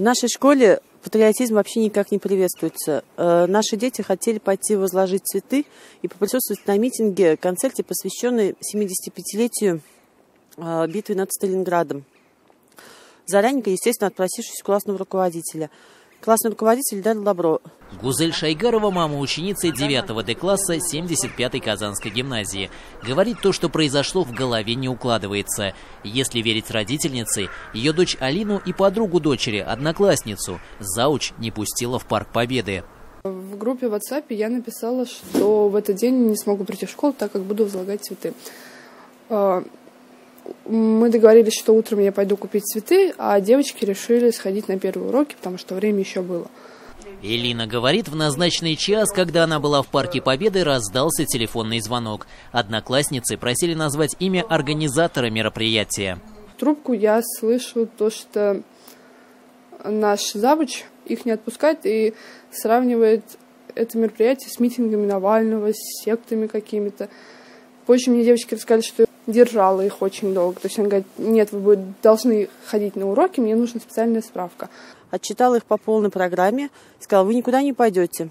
В нашей школе патриотизм вообще никак не приветствуется. Э, наши дети хотели пойти возложить цветы и поприсутствовать на митинге, концерте, посвященной 75-летию э, битвы над Сталинградом. Заранее, естественно, отпросившись классного руководителя – Классный руководитель дал добро. Гузель Шайгарова, мама ученицы 9 Д-класса 75-й Казанской гимназии. Говорит, то, что произошло, в голове не укладывается. Если верить родительнице, ее дочь Алину и подругу дочери, одноклассницу, зауч не пустила в Парк Победы. В группе в WhatsApp я написала, что в этот день не смогу прийти в школу, так как буду возлагать цветы. Мы договорились, что утром я пойду купить цветы, а девочки решили сходить на первые уроки, потому что время еще было. Элина говорит, в назначенный час, когда она была в Парке Победы, раздался телефонный звонок. Одноклассницы просили назвать имя организатора мероприятия. В трубку я слышу то, что наш завуч их не отпускает и сравнивает это мероприятие с митингами Навального, с сектами какими-то. Позже мне девочки рассказали, что держала их очень долго. То есть он говорит, нет, вы должны ходить на уроки, мне нужна специальная справка. Отчитала их по полной программе, сказала, вы никуда не пойдете.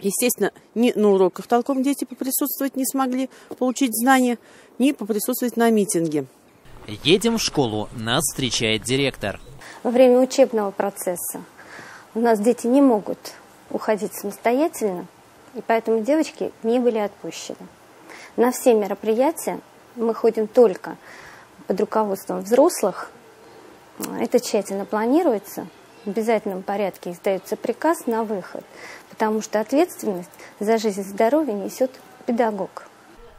Естественно, ни на уроках толком дети поприсутствовать не смогли, получить знания, ни поприсутствовать на митинге. Едем в школу, нас встречает директор. Во время учебного процесса у нас дети не могут уходить самостоятельно, и поэтому девочки не были отпущены. На все мероприятия мы ходим только под руководством взрослых. Это тщательно планируется. В обязательном порядке издается приказ на выход, потому что ответственность за жизнь и здоровье несет педагог.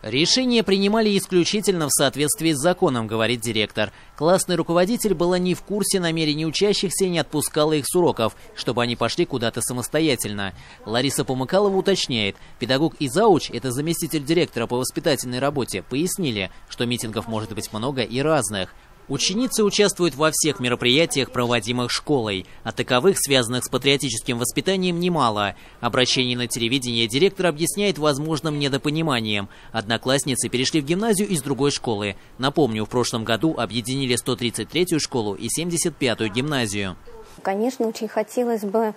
Решения принимали исключительно в соответствии с законом, говорит директор. Классный руководитель была не в курсе намерений учащихся и не отпускала их с уроков, чтобы они пошли куда-то самостоятельно. Лариса Помыкалова уточняет, педагог и зауч, это заместитель директора по воспитательной работе, пояснили, что митингов может быть много и разных. Ученицы участвуют во всех мероприятиях, проводимых школой, а таковых, связанных с патриотическим воспитанием, немало. Обращение на телевидение директор объясняет возможным недопониманием. Одноклассницы перешли в гимназию из другой школы. Напомню, в прошлом году объединили 133-ю школу и 75-ю гимназию. Конечно, очень хотелось бы,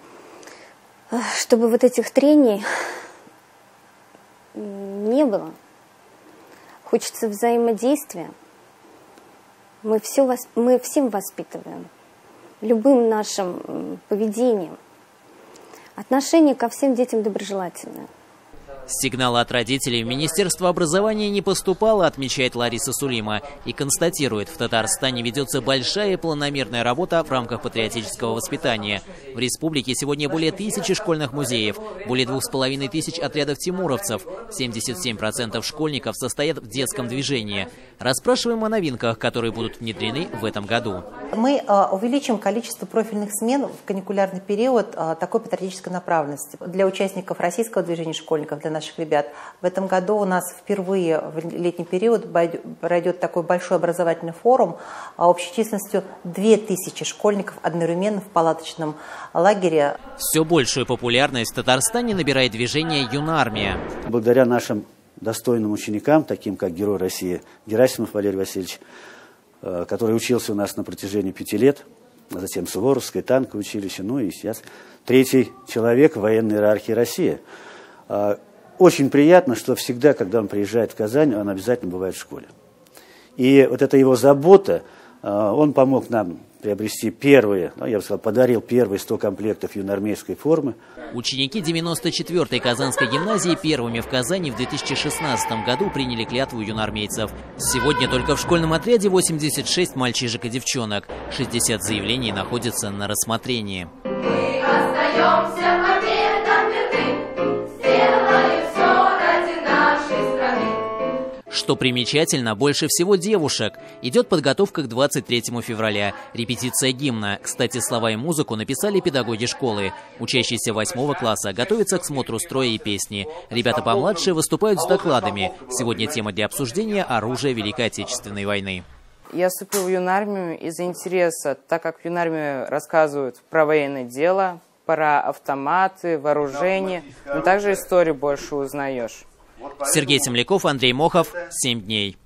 э, чтобы вот этих трений не было. Хочется взаимодействия. Мы, все, мы всем воспитываем, любым нашим поведением. Отношение ко всем детям доброжелательное. Сигнала от родителей в Министерство образования не поступало, отмечает Лариса Сулима, и констатирует, в Татарстане ведется большая планомерная работа в рамках патриотического воспитания. В республике сегодня более тысячи школьных музеев, более двух с половиной тысяч отрядов тимуровцев, 77% школьников состоят в детском движении. Расспрашиваем о новинках, которые будут внедрены в этом году. Мы а, увеличим количество профильных смен в каникулярный период а, такой патриотической направленности. Для участников российского движения школьников, для наших ребят. В этом году у нас впервые в летний период пройдет такой большой образовательный форум а общей численностью 2000 школьников одновременно в палаточном лагере. Все большую популярность в Татарстане набирает движение «Юнармия». Благодаря нашим достойным ученикам, таким как Герой России Герасимов Валерий Васильевич, э, который учился у нас на протяжении пяти лет, а затем Суворовское танковое училище, ну и сейчас третий человек в военной иерархии России. Очень приятно, что всегда, когда он приезжает в Казань, он обязательно бывает в школе. И вот эта его забота, а, он помог нам приобрести первые, ну, я бы сказал, подарил первые 100 комплектов юноармейской формы. Ученики 94-й Казанской гимназии первыми в Казани в 2016 году приняли клятву юноармейцев. Сегодня только в школьном отряде 86 мальчишек и девчонок. 60 заявлений находятся на рассмотрении. Мы остаемся Что примечательно, больше всего девушек. Идет подготовка к 23 февраля. Репетиция гимна. Кстати, слова и музыку написали педагоги школы. Учащиеся 8 класса готовятся к смотру строя и песни. Ребята помладше выступают с докладами. Сегодня тема для обсуждения – оружие Великой Отечественной войны. Я вступил в юнармию из-за интереса, так как в юнармии рассказывают про военное дело, про автоматы, вооружение, но также историю больше узнаешь. Сергей Земляков, Андрей Мохов. Семь дней.